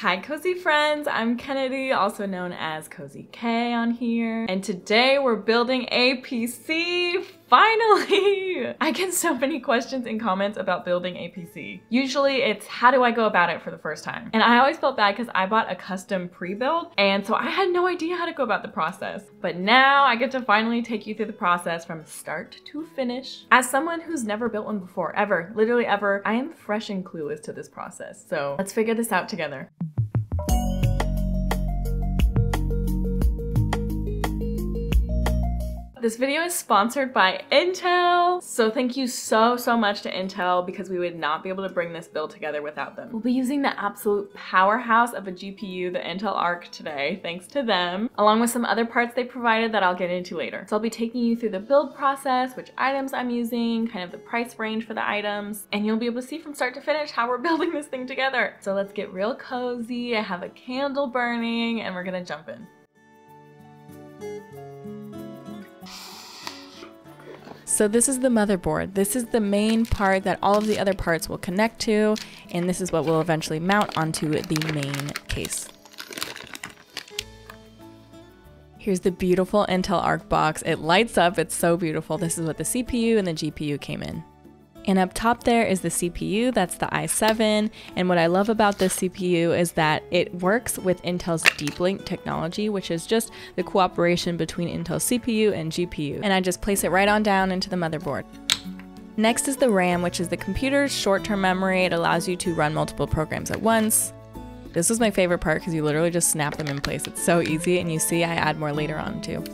Hi, Cozy friends. I'm Kennedy, also known as Cozy K on here. And today we're building a PC. Finally! I get so many questions and comments about building a PC. Usually it's how do I go about it for the first time? And I always felt bad because I bought a custom pre-build and so I had no idea how to go about the process. But now I get to finally take you through the process from start to finish. As someone who's never built one before, ever, literally ever, I am fresh and clueless to this process. So let's figure this out together. This video is sponsored by Intel. So thank you so, so much to Intel because we would not be able to bring this build together without them. We'll be using the absolute powerhouse of a GPU, the Intel Arc today, thanks to them, along with some other parts they provided that I'll get into later. So I'll be taking you through the build process, which items I'm using, kind of the price range for the items, and you'll be able to see from start to finish how we're building this thing together. So let's get real cozy. I have a candle burning and we're gonna jump in. So this is the motherboard. This is the main part that all of the other parts will connect to, and this is what will eventually mount onto the main case. Here's the beautiful Intel Arc box. It lights up, it's so beautiful. This is what the CPU and the GPU came in. And up top there is the CPU, that's the i7. And what I love about this CPU is that it works with Intel's Deep Link technology, which is just the cooperation between Intel's CPU and GPU. And I just place it right on down into the motherboard. Next is the RAM, which is the computer's short-term memory. It allows you to run multiple programs at once. This was my favorite part because you literally just snap them in place. It's so easy and you see I add more later on too.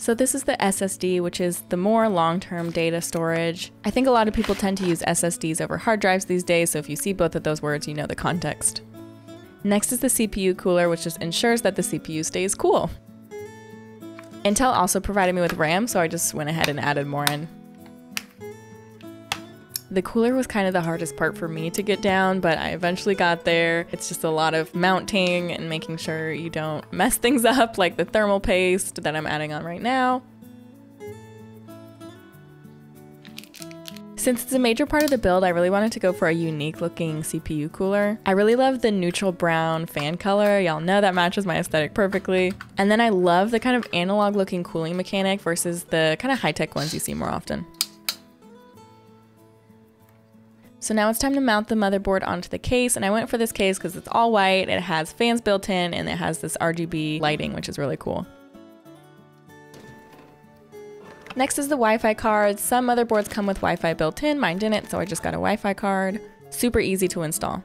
So this is the SSD, which is the more long-term data storage. I think a lot of people tend to use SSDs over hard drives these days, so if you see both of those words, you know the context. Next is the CPU cooler, which just ensures that the CPU stays cool. Intel also provided me with RAM, so I just went ahead and added more in. The cooler was kind of the hardest part for me to get down, but I eventually got there. It's just a lot of mounting and making sure you don't mess things up like the thermal paste that I'm adding on right now. Since it's a major part of the build, I really wanted to go for a unique looking CPU cooler. I really love the neutral brown fan color. Y'all know that matches my aesthetic perfectly. And then I love the kind of analog looking cooling mechanic versus the kind of high-tech ones you see more often. So now it's time to mount the motherboard onto the case and I went for this case because it's all white, it has fans built in, and it has this RGB lighting which is really cool. Next is the Wi-Fi card. Some motherboards come with Wi-Fi built in, mine didn't, so I just got a Wi-Fi card. Super easy to install.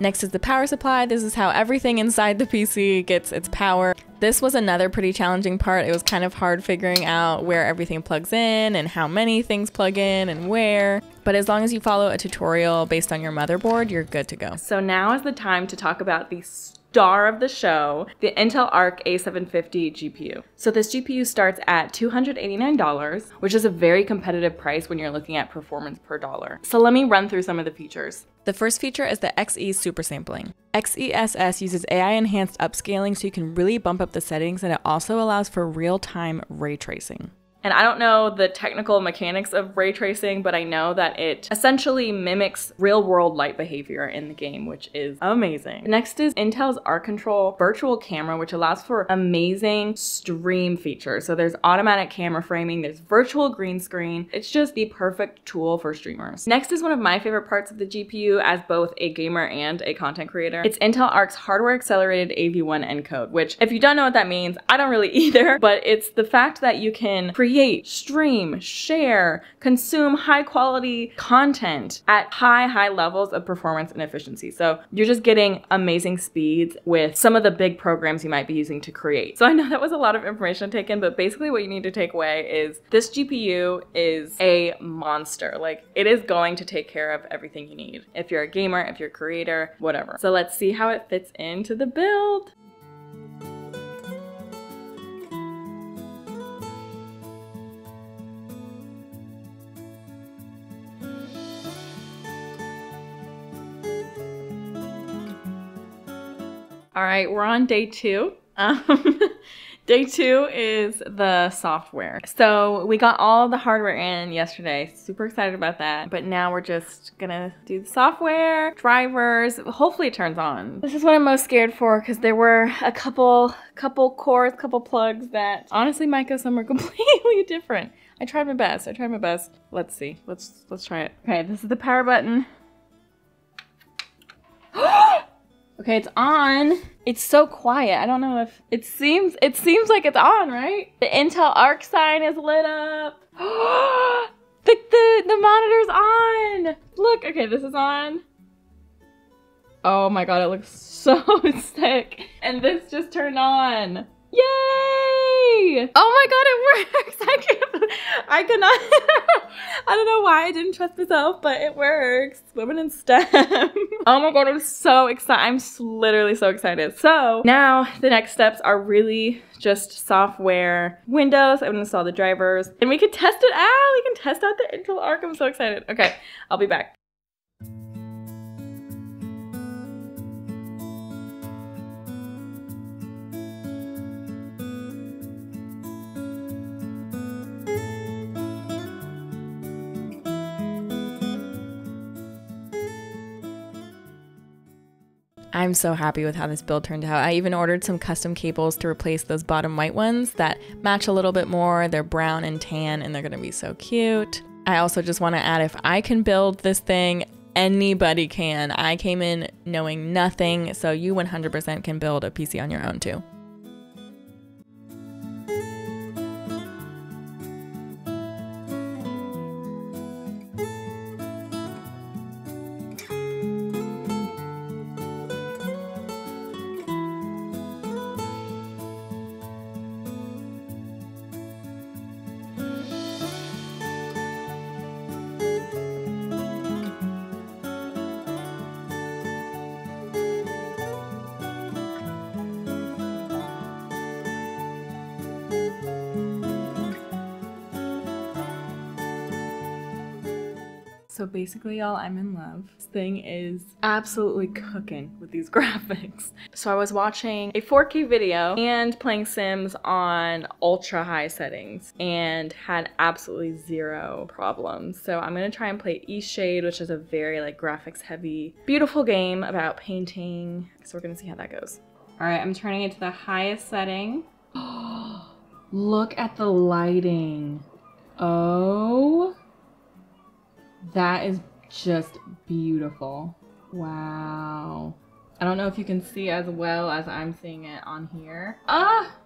Next is the power supply. This is how everything inside the PC gets its power. This was another pretty challenging part. It was kind of hard figuring out where everything plugs in and how many things plug in and where. But as long as you follow a tutorial based on your motherboard, you're good to go. So now is the time to talk about the star of the show, the Intel Arc A750 GPU. So this GPU starts at $289, which is a very competitive price when you're looking at performance per dollar. So let me run through some of the features. The first feature is the XE super sampling. XeSS uses AI enhanced upscaling so you can really bump up the settings and it also allows for real-time ray tracing. And I don't know the technical mechanics of ray tracing, but I know that it essentially mimics real world light behavior in the game, which is amazing. Next is Intel's Arc Control virtual camera, which allows for amazing stream features. So there's automatic camera framing, there's virtual green screen. It's just the perfect tool for streamers. Next is one of my favorite parts of the GPU as both a gamer and a content creator. It's Intel Arc's hardware accelerated AV1 encode, which if you don't know what that means, I don't really either, but it's the fact that you can create create, stream, share, consume high quality content at high, high levels of performance and efficiency. So you're just getting amazing speeds with some of the big programs you might be using to create. So I know that was a lot of information taken, but basically what you need to take away is this GPU is a monster. Like it is going to take care of everything you need. If you're a gamer, if you're a creator, whatever. So let's see how it fits into the build. All right, we're on day two. Um, Day two is the software. So we got all the hardware in yesterday. Super excited about that. But now we're just gonna do the software, drivers. Hopefully it turns on. This is what I'm most scared for because there were a couple, couple cores, couple plugs that honestly might go somewhere completely different. I tried my best. I tried my best. Let's see. Let's let's try it. Okay, this is the power button. Okay, it's on. It's so quiet. I don't know if it seems it seems like it's on, right? The Intel Arc sign is lit up. the, the the monitor's on. Look, okay, this is on. Oh my god, it looks so sick. And this just turned on. Yay! Oh my god, it works! I can I cannot I don't know why I didn't trust myself, but it works. Women in STEM. oh my god, I'm so excited. I'm literally so excited. So now the next steps are really just software, Windows. I'm gonna install the drivers, and we can test it out. We can test out the Intel Arc. I'm so excited. Okay, I'll be back. I'm so happy with how this build turned out. I even ordered some custom cables to replace those bottom white ones that match a little bit more. They're brown and tan and they're gonna be so cute. I also just wanna add if I can build this thing, anybody can. I came in knowing nothing, so you 100% can build a PC on your own too. So basically, y'all, I'm in love. This thing is absolutely cooking with these graphics. So I was watching a 4K video and playing Sims on ultra high settings and had absolutely zero problems. So I'm gonna try and play Eastshade, which is a very like graphics heavy, beautiful game about painting. So we're gonna see how that goes. All right, I'm turning it to the highest setting. Look at the lighting. Oh that is just beautiful. Wow. I don't know if you can see as well as I'm seeing it on here. Ah!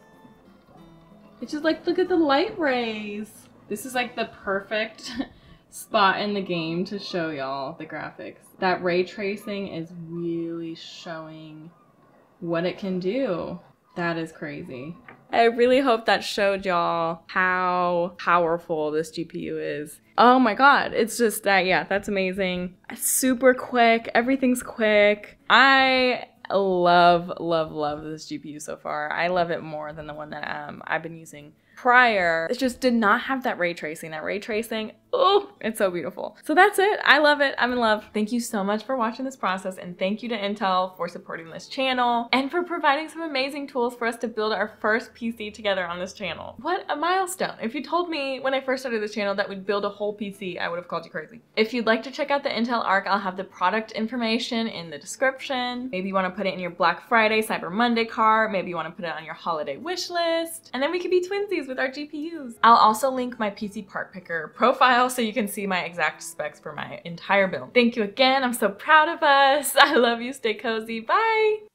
It's just like, look at the light rays. This is like the perfect spot in the game to show y'all the graphics. That ray tracing is really showing what it can do. That is crazy. I really hope that showed y'all how powerful this GPU is. Oh my god, it's just that, yeah, that's amazing. Super quick, everything's quick. I love, love, love this GPU so far. I love it more than the one that um, I've been using prior, it just did not have that ray tracing. That ray tracing, oh, it's so beautiful. So that's it. I love it. I'm in love. Thank you so much for watching this process and thank you to Intel for supporting this channel and for providing some amazing tools for us to build our first PC together on this channel. What a milestone. If you told me when I first started this channel that we'd build a whole PC, I would have called you crazy. If you'd like to check out the Intel Arc, I'll have the product information in the description. Maybe you want to put it in your Black Friday, Cyber Monday cart. Maybe you want to put it on your holiday wish list. And then we could be twinsies with our GPUs. I'll also link my PC part picker profile so you can see my exact specs for my entire build. Thank you again. I'm so proud of us. I love you. Stay cozy. Bye.